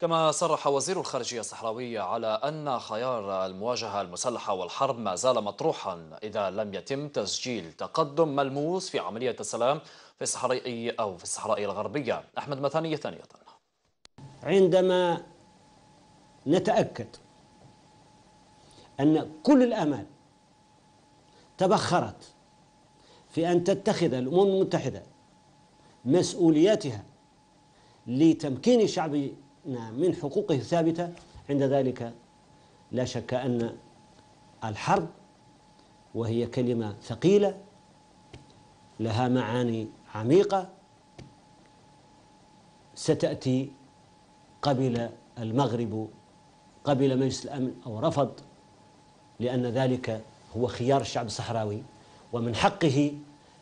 كما صرح وزير الخارجية الصحراوي على أن خيار المواجهة المسلحة والحرب ما زال مطروحا إذا لم يتم تسجيل تقدم ملموس في عملية السلام في الصحراء أو في الصحراء الغربية. أحمد مثانية ثانية. عندما نتأكد أن كل الآمال تبخرت في أن تتخذ الأمم المتحدة مسؤولياتها لتمكين شعبنا من حقوقه الثابتة عند ذلك لا شك أن الحرب وهي كلمة ثقيلة لها معاني عميقة ستأتي قبل المغرب قبل مجلس الأمن أو رفض لأن ذلك هو خيار الشعب الصحراوي. ومن حقه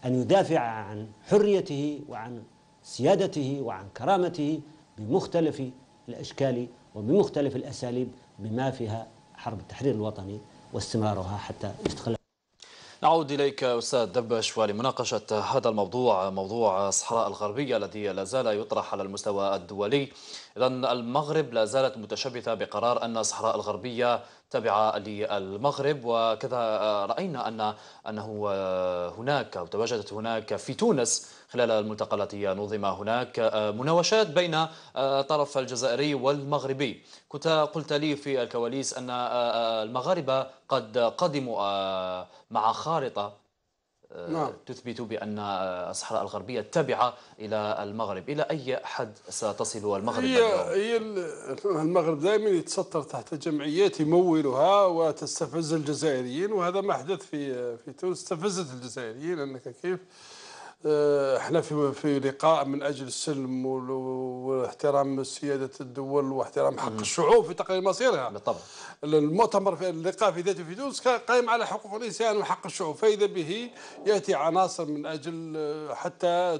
أن يدافع عن حريته وعن سيادته وعن كرامته بمختلف الأشكال وبمختلف الأساليب بما فيها حرب التحرير الوطني واستمرارها حتى يدخل نعود إليك أستاذ دبش ولمناقشة هذا الموضوع موضوع الصحراء الغربية الذي لا زال يطرح على المستوى الدولي. إذا المغرب لا زالت متشبثة بقرار أن الصحراء الغربية تابعة للمغرب وكذا رأينا أن أنه هناك أو تواجدت هناك في تونس خلال الملتقى التي نظم هناك مناوشات بين الطرف الجزائري والمغربي. كنت قلت لي في الكواليس أن المغاربة قد قدموا مع خارطة نعم. تثبت بأن الصحراء الغربية تابعة إلى المغرب. إلى أي حد ستصل المغرب هي, هي المغرب دائما يتستر تحت جمعيات يمولها وتستفز الجزائريين وهذا ما حدث في في تونس. استفزت الجزائريين أنك كيف آه، إحنا في في لقاء من أجل السلم واحترام سيادة الدول واحترام حق الشعوب في تقرير مصيرها. بالطبع. المؤتمر في اللقاء في ذاته في تونس قائم على حقوق الإنسان وحق الشعوب فإذا به يأتي عناصر من أجل آه، حتى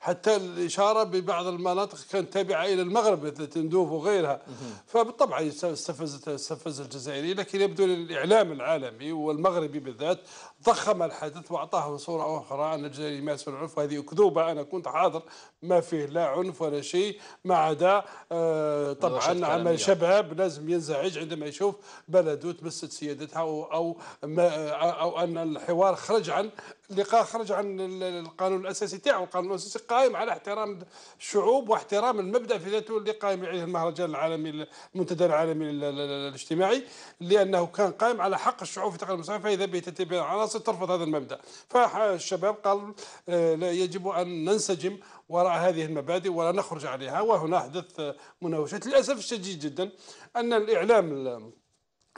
حتى الإشارة ببعض المناطق كانت تابعة إلى المغرب مثل تندوف وغيرها. فبالطبع استفزت استفز الجزائري لكن يبدو الاعلام العالمي والمغربي بالذات ضخم الحدث وأعطاه صورة أخرى أن الجزائر يمارسون العنف وهذه أكذوبة أنا كنت حاضر ما فيه لا عنف ولا شيء ما عدا آه طبعا عمل شباب لازم ينزعج عندما يشوف بلده تمست سيادتها أو أو ما أو أن الحوار خرج عن اللقاء خرج عن القانون الأساسي تاعو. القانون الأساسي قائم على احترام الشعوب واحترام المبدأ في ذاته اللي قائم عليه المهرجان العالمي المنتدى العالمي الاجتماعي لأنه كان قائم على حق الشعوب في تقرير المساواة فاذا به عناصر ترفض هذا المبدأ. فالشباب قال آه، يجب أن ننسجم وراء هذه المبادئ ولا نخرج عليها. وهنا حدث مناوشات للأسف الشديد جدا أن الإعلام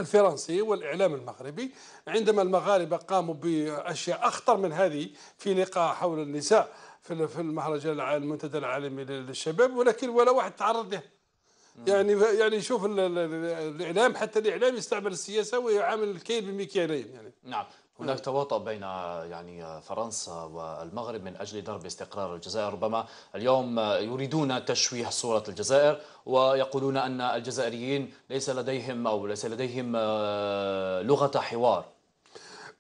الفرنسي والإعلام المغربي عندما المغاربة قاموا بأشياء أخطر من هذه في لقاء حول النساء في المهرجان المنتدى العالمي للشباب ولكن ولا واحد تعرض له. يعني يعني شوف الإعلام حتى الإعلام يستعمل السياسة ويعامل الكيل بمكيالين يعني. نعم. هناك تواطؤ بين يعني فرنسا والمغرب من أجل ضرب استقرار الجزائر. ربما اليوم يريدون تشويه صورة الجزائر ويقولون أن الجزائريين ليس لديهم أو ليس لديهم آه، لغة حوار.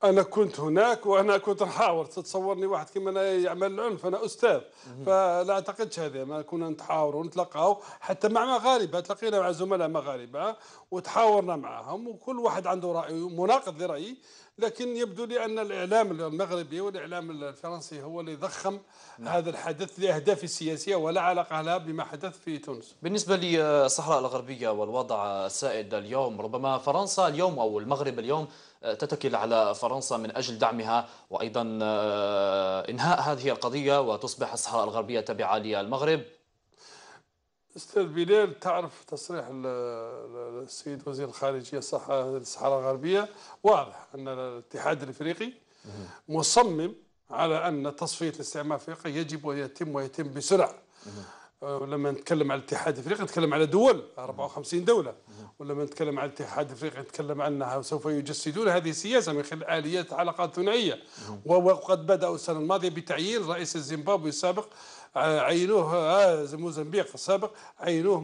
أنا كنت هناك وأنا كنت نحاور تتصورني واحد أنا يعمل العنف أنا أستاذ. فلا أعتقدش هذا ما كنا نتحاور ونتلقاو حتى مع مغاربة. تلقينا مع زملاء مغاربة وتحاورنا معهم وكل واحد عنده رأي مناقض لرأيي. لكن يبدو لي أن الإعلام المغربي والإعلام الفرنسي هو اللي ضخم نعم. هذا الحدث لأهداف سياسيه ولا علاقة لها بما حدث في تونس. بالنسبة للصحراء الغربية والوضع السائد اليوم. ربما فرنسا اليوم أو المغرب اليوم آه، تتكل على فرنسا من أجل دعمها وأيضا آه، إنهاء هذه القضية وتصبح الصحراء الغربية تابعه للمغرب. أستاذ بلال تعرف تصريح السيد وزير الخارجية الصحراء الغربية؟ واضح أن الاتحاد الإفريقي مصمم على أن تصفية الاستعمار في إفريقيا يجب ان يتم ويتم بسرعة. ولما نتكلم على الاتحاد الافريقي نتكلم على دول 54 دولة. ولما نتكلم على الاتحاد الافريقي نتكلم انها سوف يجسدون هذه السياسة من خلال آليات علاقات ثنائية. وقد بداوا السنة الماضية بتعيين رئيس الزيمبابوي السابق. عينوه آه موزمبيق السابق. عينوه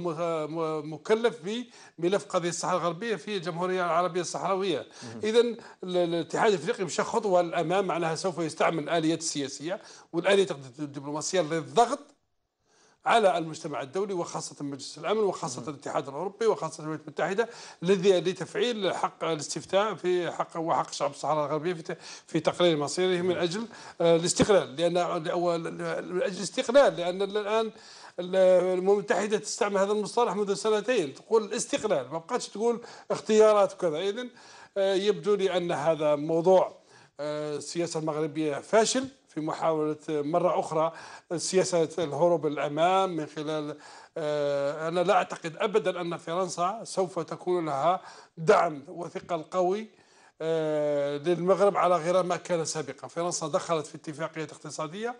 مكلف بملف قضية الصحراء الغربية في الجمهورية العربية الصحراوية. اذا الاتحاد الافريقي مشى خطوة للامام معناها سوف يستعمل الاليات السياسيه والاليات الدبلوماسية للضغط على المجتمع الدولي وخاصة مجلس الأمن وخاصة الاتحاد الأوروبي وخاصة الولايات المتحدة الذي لتفعيل حق الاستفتاء في حق وحق شعب الصحراء الغربية في تقرير مصيره من أجل آه، الاستقلال. لأن من أجل الاستقلال. لأن الآن الامم المتحدة تستعمل هذا المصطلح منذ سنتين. تقول الاستقلال. ما بقاتش تقول اختيارات وكذا. اذا آه، يبدو لي أن هذا موضوع آه، السياسة المغربية فاشل. في محاولة مرة أخرى سياسة الهروب الأمام من خلال آه، أنا لا أعتقد أبدا أن فرنسا سوف تكون لها دعم وثقل قوي آه، للمغرب على غير ما كان سابقا. فرنسا دخلت في اتفاقية اقتصادية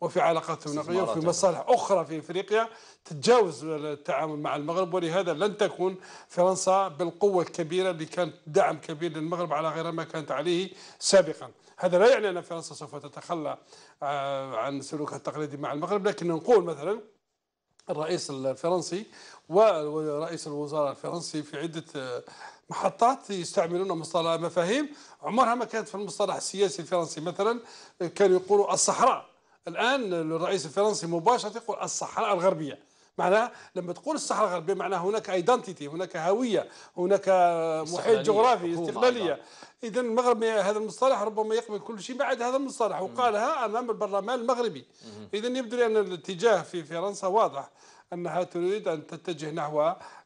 وفي علاقات ثنائية وفي مصالح أخرى في إفريقيا تتجاوز التعامل مع المغرب ولهذا لن تكون فرنسا بالقوة الكبيرة اللي كانت دعم كبير للمغرب على غير ما كانت عليه سابقا. هذا لا يعني أن فرنسا سوف تتخلى آه، عن سلوكها التقليدي مع المغرب لكن نقول مثلا الرئيس الفرنسي ورئيس الوزراء الفرنسي في عدة آه، محطات يستعملون مصطلح مفاهيم. عمرها ما كانت في المصطلح السياسي الفرنسي مثلا كانوا يقولوا الصحراء. الآن الرئيس الفرنسي مباشرة يقول الصحراء الغربية. معناها لما تقول الصحراء الغربية معناها هناك ايدنتيتي هناك هوية هناك محيط جغرافي استقلالية. إذا المغرب هذا المصطلح ربما يقبل كل شيء بعد هذا المصطلح وقالها أمام البرلمان المغربي. إذا يبدو لي أن الاتجاه في فرنسا واضح أنها تريد أن تتجه نحو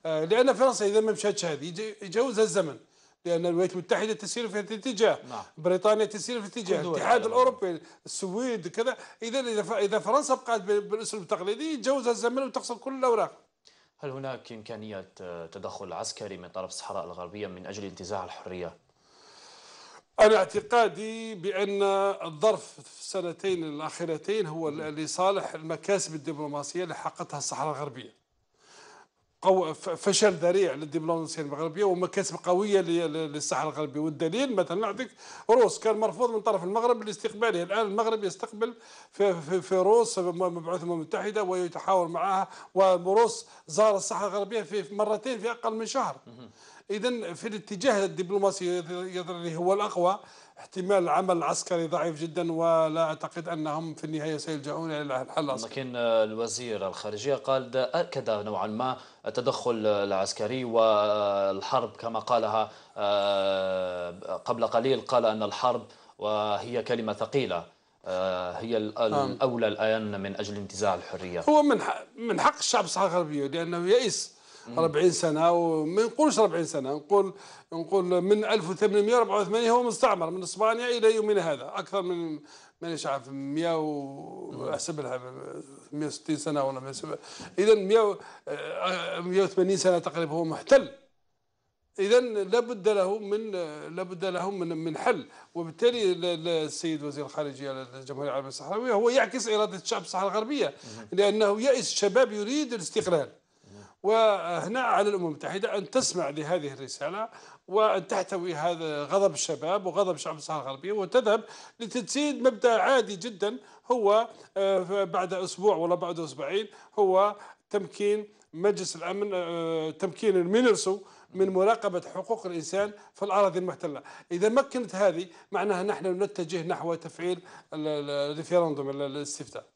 آه، لأن فرنسا إذا ما مشاتش هذه يجاوزها الزمن. لأن الولايات المتحدة تسير في الاتجاه نعم. بريطانيا تسير في الاتجاه الاتحاد الأوروبي السويد كذا. إذا إذا فرنسا بقات بالأسلوب التقليدي يتجاوزها الزمن وتخسر كل الأوراق. هل هناك امكانيه تدخل عسكري من طرف الصحراء الغربية من أجل انتزاع الحرية؟ أنا اعتقادي بأن الظرف في السنتين الأخيرتين هو لصالح المكاسب الدبلوماسية اللي حققتها الصحراء الغربية. فشل ذريع للدبلوماسية المغربية ومكاسب قوية للصحراء الغربية. والدليل مثلا نعطيك روس كان مرفوض من طرف المغرب لاستقباله. الآن المغرب يستقبل في, في, في روس مبعوث الامم المتحده ويتحاور معها وروس زار الصحراء الغربية في مرتين في أقل من شهر. اذا في الاتجاه الدبلوماسي اللي هو الأقوى احتمال العمل العسكري ضعيف جدا ولا أعتقد أنهم في النهاية سيلجؤون إلى الحل العسكري. لكن الوزير الخارجية قال أكد نوعا ما التدخل العسكري والحرب كما قالها آه، قبل قليل قال أن الحرب وهي كلمة ثقيلة آه، هي نعم. الأولى الآن من أجل انتزاع الحرية. هو من من حق الشعب الصحراوي الغربي لأنه يئس 40 سنة وما نقولش 40 سنة نقول نقول من 1884 هو مستعمر من إسبانيا إلى يومنا هذا أكثر من مانيش عارف 100 واحسب لها 160 سنة ولا اذا 100 180 سنة تقريبا هو محتل. اذا لابد له من لابد له من من حل. وبالتالي السيد وزير الخارجية للجمهورية العربية الصحراوية هو يعكس إرادة الشعب الصحراوي الغربية لأنه يئس الشباب يريد الاستقلال. وهنا على الأمم المتحدة أن تسمع لهذه الرسالة وأن تحتوي هذا غضب الشباب وغضب شعب الصحراء الغربية وتذهب لتجسيد مبدأ عادي جدا هو آه، بعد أسبوع ولا بعد أسبوعين هو تمكين مجلس الأمن آه، تمكين المينرسو من مراقبة حقوق الإنسان في الأراضي المحتلة. إذا مكنت هذه معناها نحن نتجه نحو تفعيل ال référendum الاستفتاء.